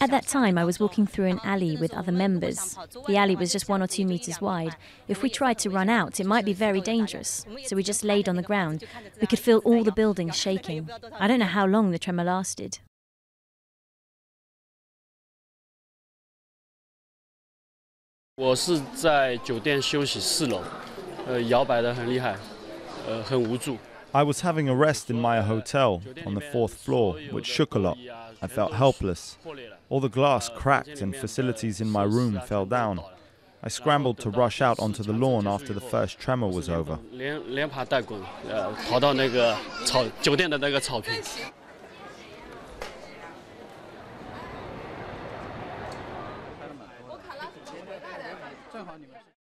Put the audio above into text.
At that time, I was walking through an alley with other members. The alley was just one or two meters wide. If we tried to run out, it might be very dangerous. So we just laid on the ground. We could feel all the buildings shaking. I don't know how long the tremor lasted. 我是在酒店休息四楼，呃，摇摆的很厉害，呃，很无助。 I was having a rest in my hotel on the fourth floor, which shook a lot. I felt helpless. All the glass cracked and facilities in my room fell down. I scrambled to rush out onto the lawn after the first tremor was over.